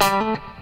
Música